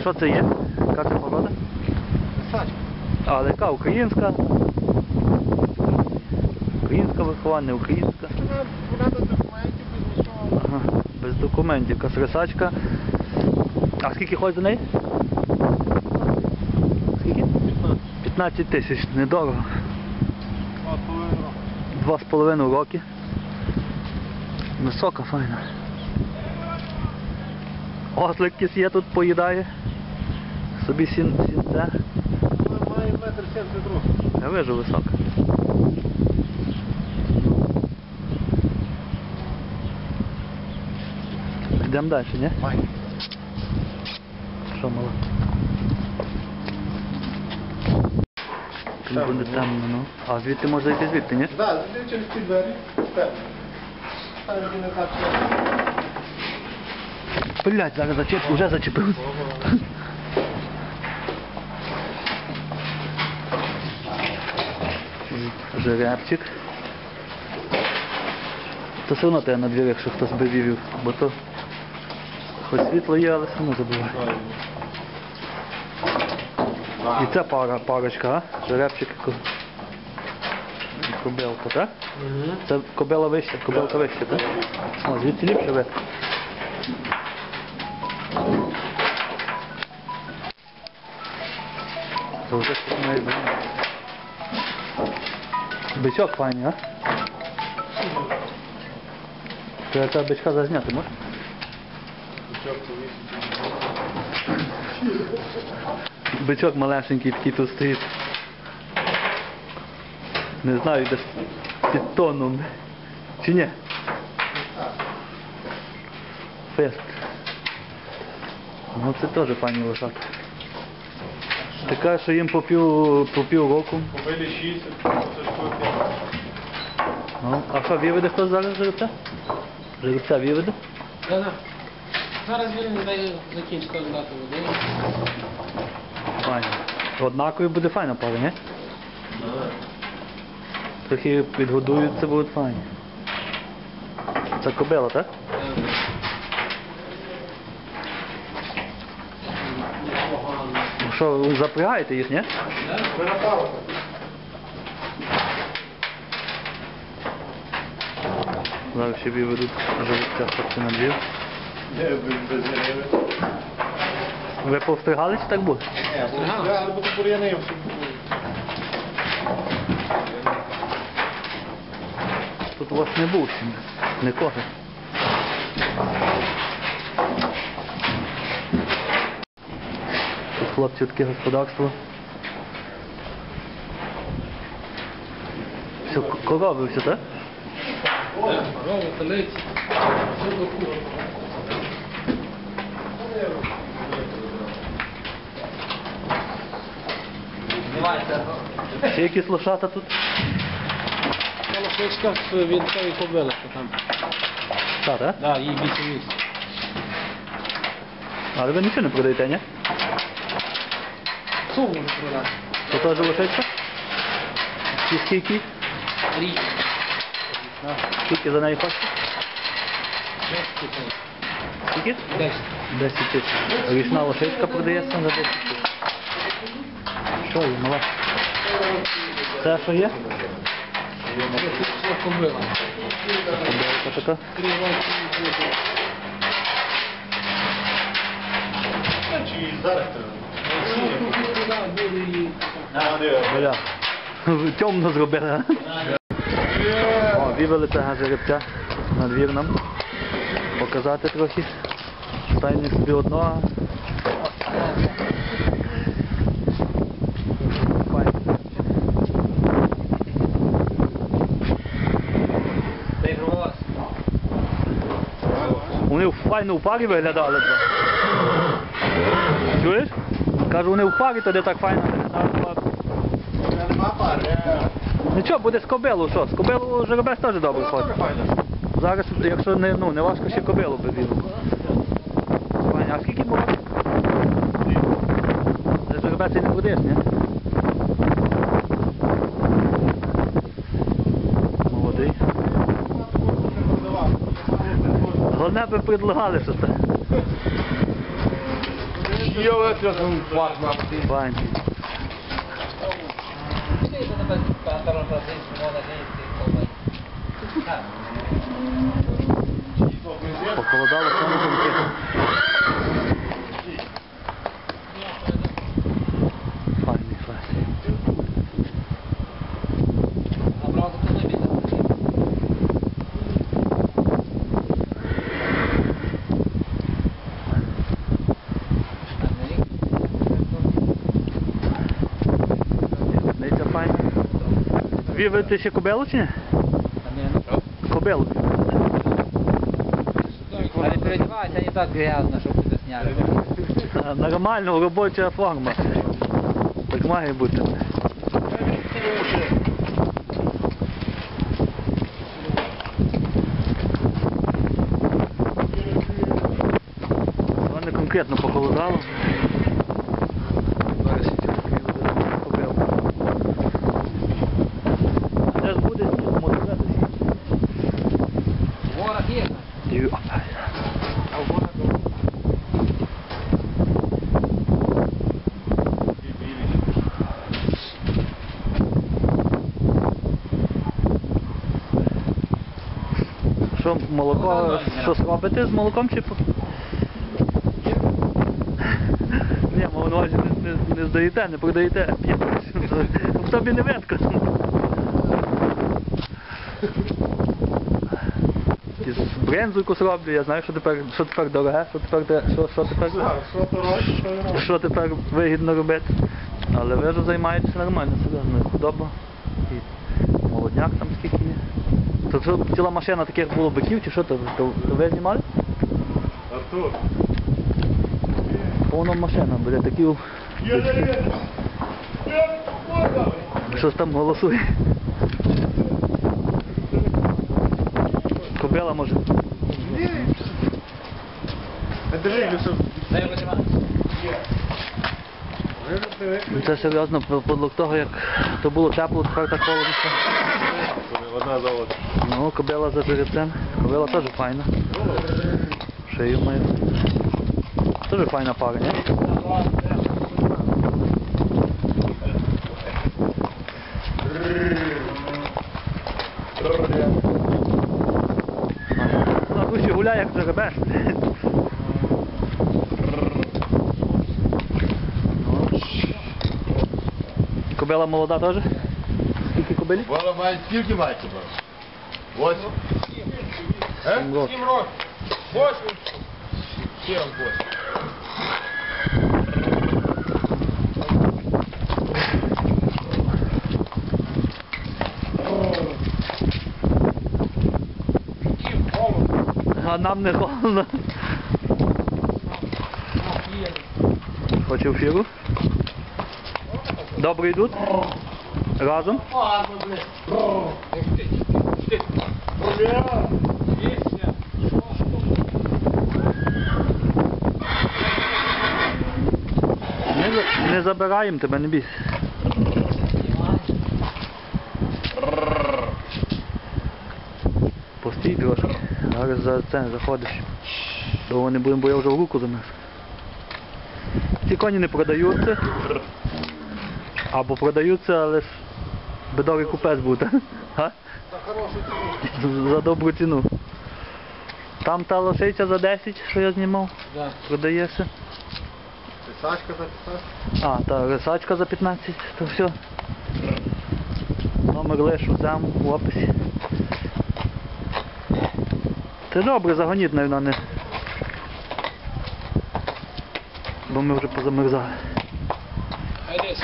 Що це є? Яка це порода? Сачка. А, яка українська? Українська вихована, українська. Вона, вона до документів без нічого. Ага, без документів, якась рисачка. А скільки ходить за неї? Скільки? 15. 15 тисяч, недорого. Два з половиною роки. Висока, файна. Ослик якийсь є тут поїдає. Собі сін, сінце. Має метр сімдесят років. Я вижу висока. Йдемо далі, ні? Має. Що мало? Тут буде темно, ну. А звідти може зайти звідти, ні? Так, зайди через ці двері. Так. Там не так. Блять, зараз зачеп, вже зачепив. Жеребчик. То все одно треба на двір, якщо хтось би вівів, бо то хоч світло є, але все одно забуває. І це пара, парочка, а? Жеребчик і ко- кобилка, так? Це кобила вища, кобилка вища, так? О, звідси ліпше ви. Це вже стрімає Бичок файний, а? То я цього бичка зазняти можеш? Бичок малесенький такий тут стоїть. Не знаю, десь під тоном. Чи ні? Фест. Ну це теж файні лошадки. Така, що їм по пів, по пів року. Купили 6, це штуки. Ну, а що, виведе хтось зараз жеребця? Жеребця виведе? Да, да. Зараз він не дає закінчити здати води. Файно. Однакові буде файна пара, ні? Трохи підгодуються, будуть файні. Це кобила, так? Ну Що, ви запрягаєте їх, ні? Ми на пару. Зараз ще виведуть жеребця хлопці на двір. Де без без гриви? Ви повстригали чи так буде? Я або то бур'яни всі Тут у вас не був ще, не кожен. Хлопці таке господарство. Все, корови все, так? Корови, телиці. Все до купи. Ще якісь лошата тут? Це лошичка від тої кобили, що там. Так, так? Да, їй 8 місяців. Але ви нічого не продаєте, ні? Суму продати. То теж лошечка? І скільки? Річ. Скільки за неї? 10 Скільки? 10. 10 тисяч. Річна лошечка продається за 10 тисяч. Що є, мала? Це що є? Це кобила. Кобилка така. Чи зараз треба? Да, буде її. А, де? Бля. Темно зробили? О, вивели цього жеребця на двір. Показати трохи. Стайник собі одного. Вони файно в парі виглядали. Чуєш? Кажу, вони в парі, тоді так файно. Нема пари. Нічого, буде з кобилу, що? З кобилу жеребець теж добре ходить. Зараз, якщо не, ну, не важко, ще кобилу би вів. А скільки було? Це жеребець і не будеш, ні? Молодий. Головне би предлагали, що це. Йо, це ж він пахне. Файно. Похолодало, саме думки. Файний, ви ти ще кобилу чи ні? Кобилу. А не переодевайся, не так грязно, щоб тебе сняли. А, Нормально, робоча форма. Так має бути. Воно конкретно похолодало. Зараз ще трохи побив. А де ж буде мотоцикл? Ворог є. Ю- Що молоко, що робите з молоком чи по- Ні, увазі не, не, не здаєте, не продаєте. В тобі не з брензу якусь роблю, я знаю, що тепер, що тепер дороге, що тепер, що, що тепер, Що тепер вигідно робити. Але ви вже займаєтеся нормально, серйозно, худоба. І молодняк там скільки є. То що ціла машина таких було биків, чи що то, то, то ви знімали? Артур. Повна машина, буде такі. Можна. Щось там голосує. Кобила може. Тримати. Це серйозно подлог того, як то було тепло, тепер так холодно. Одна за одну. Ну, кобила за жеребцем. Кобила теж файна. Шию має. Теж файна пара, ні? На душі гуляє, як жеребець. Ну. Кобила молода теж? Скільки кобилі? Вона має скільки має тебе? Восемь. Е? Сім років. Сім років. Восемь. Сім восемь. А нам не холодно. Хоче в фіру? Добре йдуть? Разом? Не, за- не забираємо тебе, не бійся. Постій трошки. Зараз за це заходиш. Довго не будемо, бо я вже в руку замерз. Ці коні не продаються. Або продаються, але бедовий купець буде. Га? За добру ціну. Там та лошиця за 10, що я знімав, Да. продається. Сашка записав? А, та рисачка за 15, то все. Номер лишу зам в описі. Це добре, загоніть, навіть не. Бо ми вже позамерзали. Хай десь.